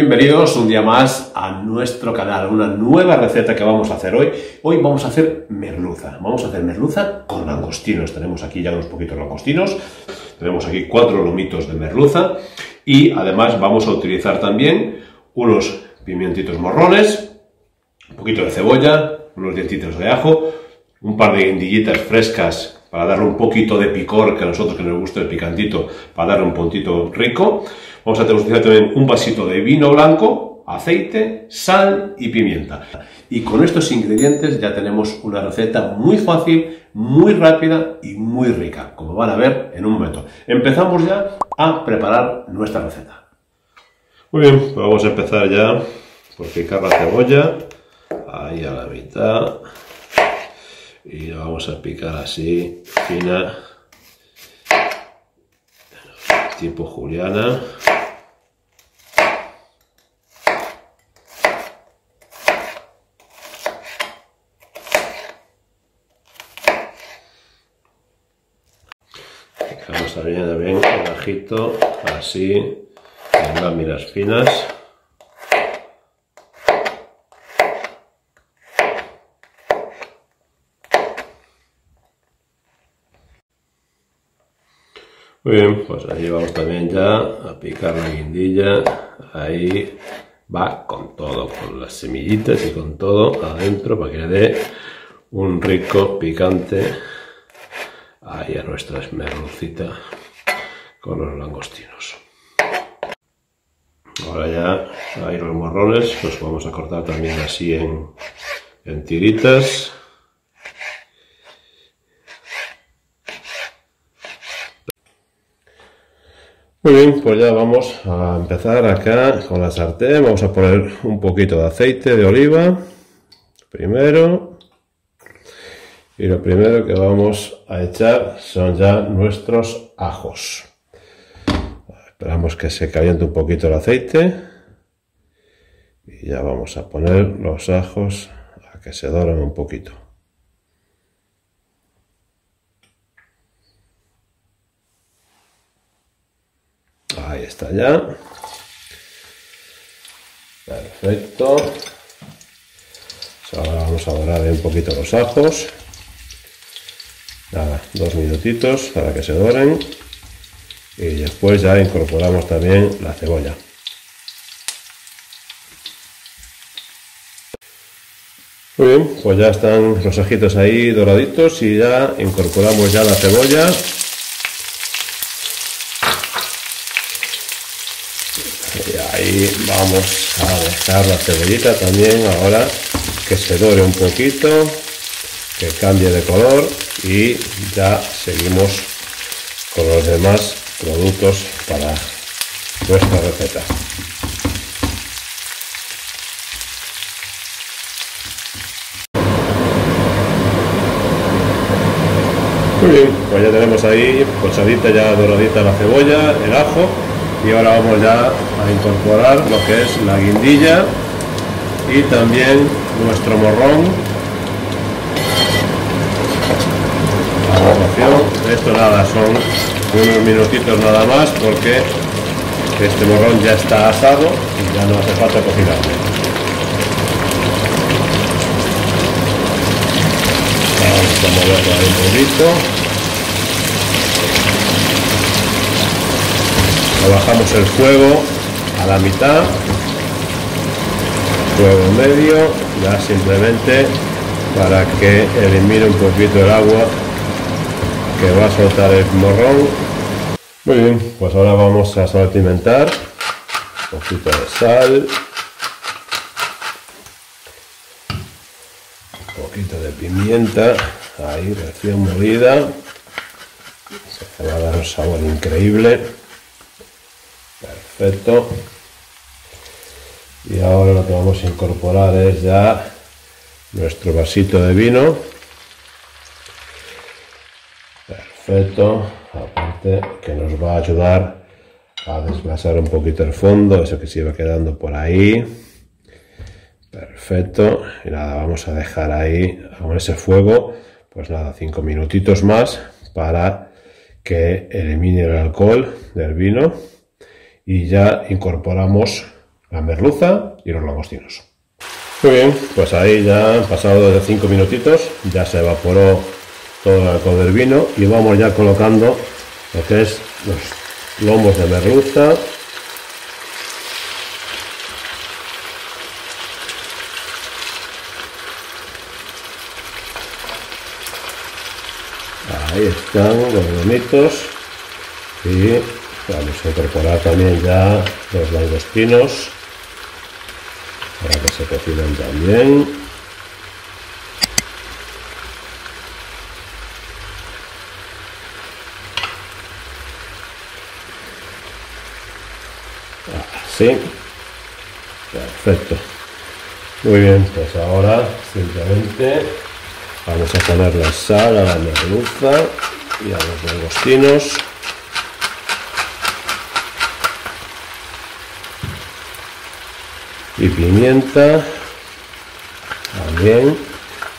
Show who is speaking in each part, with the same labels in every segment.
Speaker 1: Bienvenidos un día más a nuestro canal, una nueva receta que vamos a hacer hoy. Hoy vamos a hacer merluza, vamos a hacer merluza con langostinos. Tenemos aquí ya unos poquitos langostinos, tenemos aquí cuatro lomitos de merluza y además vamos a utilizar también unos pimientitos morrones, un poquito de cebolla, unos dientitos de ajo, un par de guindillitas frescas para darle un poquito de picor, que a nosotros que nos gusta el picantito, para darle un puntito rico. Vamos a utilizar también un vasito de vino blanco, aceite, sal y pimienta. Y con estos ingredientes ya tenemos una receta muy fácil, muy rápida y muy rica, como van a ver en un momento. Empezamos ya a preparar nuestra receta. Muy bien, pues vamos a empezar ya por picar la cebolla, ahí a la mitad, y la vamos a picar así, fina, tipo juliana. Dejamos también, bien el ajito, así, en láminas finas. Muy bien, pues ahí vamos también ya a picar la guindilla. Ahí va con todo, con las semillitas y con todo adentro para que le dé un rico picante ahí a nuestra merlucita con los langostinos. Ahora ya ahí los morrones los vamos a cortar también así en, en tiritas. Muy bien, pues ya vamos a empezar acá con la sartén. Vamos a poner un poquito de aceite de oliva primero. Y lo primero que vamos a echar son ya nuestros ajos. Esperamos que se caliente un poquito el aceite. Y ya vamos a poner los ajos a que se doren un poquito. Ahí está ya. Perfecto. Ahora vamos a dorar un poquito los ajos. Dos minutitos para que se doren. Y después ya incorporamos también la cebolla. Muy bien, pues ya están los ajitos ahí doraditos y ya incorporamos ya la cebolla y ahí vamos a dejar la cebollita también ahora que se dore un poquito que cambie de color y ya seguimos con los demás productos para nuestra receta. Muy bien pues ya tenemos ahí pochadita ya doradita la cebolla el ajo y ahora vamos ya a incorporar lo que es la guindilla y también nuestro morrón. Esto nada son unos minutitos nada más porque este morrón ya está asado y ya no hace falta cocinarlo vamos a moverlo ahí un poquito bajamos el fuego a la mitad. Fuego medio ya simplemente para que elimine un poquito el agua que va a soltar el morrón. Muy bien pues ahora vamos a saltimentar un poquito de sal. Un poquito de pimienta ahí recién molida. Se va a dar un sabor increíble Perfecto. Y ahora lo que vamos a incorporar es ya nuestro vasito de vino. Perfecto. Aparte que nos va a ayudar a desglasar un poquito el fondo, eso que se iba quedando por ahí. Perfecto. Y nada, vamos a dejar ahí con ese fuego, pues nada, cinco minutitos más para que elimine el alcohol del vino y ya incorporamos la merluza y los langostinos. Muy bien, pues ahí ya han pasado de 5 minutitos, ya se evaporó todo el alcohol del vino y vamos ya colocando lo que es los lomos de merluza. Ahí están los lomitos y vamos a incorporar también ya los langostinos para que se cocinen también. Así. Perfecto. Muy bien, pues ahora simplemente vamos a poner la sal a la merluza y a los langostinos. Y pimienta. También.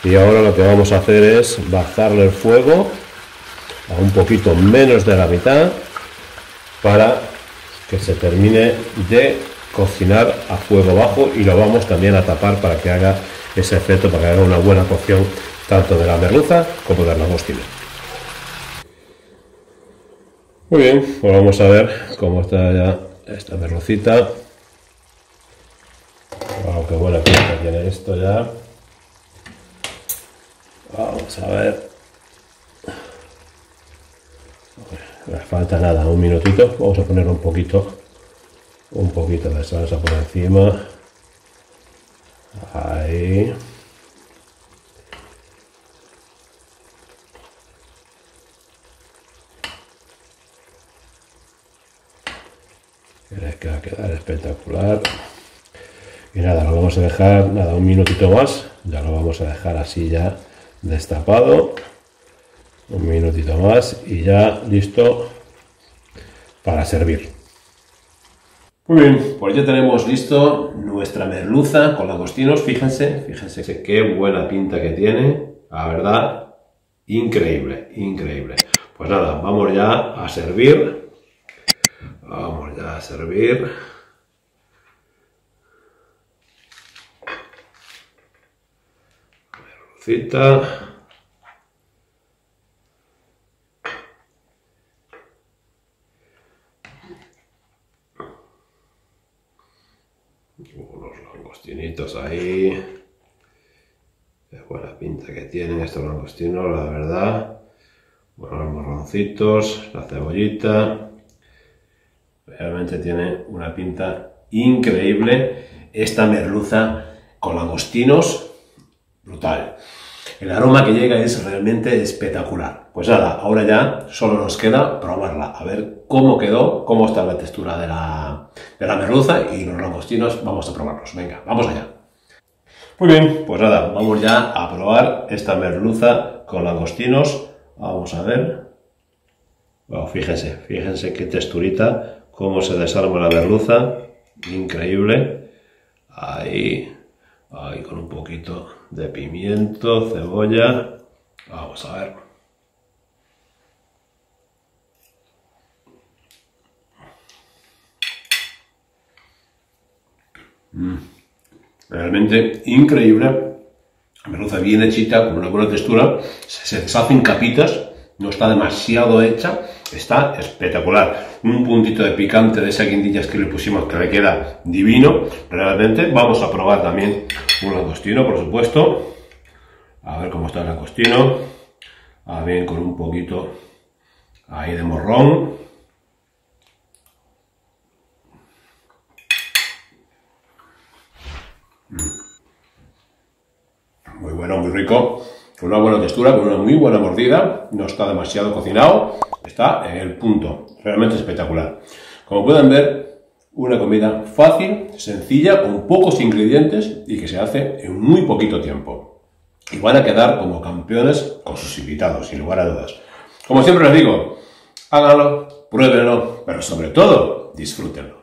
Speaker 1: Y ahora lo que vamos a hacer es bajarle el fuego a un poquito menos de la mitad para que se termine de cocinar a fuego bajo y lo vamos también a tapar para que haga ese efecto, para que haga una buena cocción tanto de la merluza como de la langostina. Muy bien, pues vamos a ver cómo está ya esta merlucita qué buena pinta tiene esto ya. Vamos a ver. No falta nada, un minutito. Vamos a poner un poquito, un poquito de salsa por encima. Ahí. que va a quedar espectacular. Y nada, lo vamos a dejar, nada, un minutito más. Ya lo vamos a dejar así ya destapado. Un minutito más y ya listo para servir. Muy bien, pues ya tenemos listo nuestra merluza con langostinos. Fíjense, fíjense qué buena pinta que tiene. La verdad, increíble, increíble. Pues nada, vamos ya a servir. Vamos ya a servir. Cita. Unos langostinitos ahí. Qué buena pinta que tienen estos langostinos, la verdad. Bueno, los morroncitos, la cebollita. Realmente tiene una pinta increíble esta merluza con langostinos brutal. El aroma que llega es realmente espectacular. Pues nada, ahora ya solo nos queda probarla, a ver cómo quedó, cómo está la textura de la, de la merluza y los langostinos, vamos a probarlos. Venga, vamos allá. Muy bien, pues nada, vamos ya a probar esta merluza con langostinos. Vamos a ver. Bueno, fíjense, fíjense qué texturita, cómo se desarma la merluza. Increíble. Ahí, ahí con un poquito de pimiento, cebolla. Vamos a ver. Mm. Realmente increíble. Merluza bien hechita, con una buena textura. Se deshace en capitas. No está demasiado hecha. Está espectacular. Un puntito de picante de esas guindillas que le pusimos que le queda divino. Realmente. Vamos a probar también un langostino, por supuesto. A ver cómo está el langostino. A bien con un poquito ahí de morrón. Muy bueno, muy rico. Con una buena textura, con una muy buena mordida. No está demasiado cocinado. Está en el punto. Realmente espectacular. Como pueden ver, una comida fácil, sencilla, con pocos ingredientes y que se hace en muy poquito tiempo. Y van a quedar como campeones con sus invitados, sin lugar a dudas. Como siempre les digo, háganlo, pruébenlo, pero sobre todo, disfrútenlo.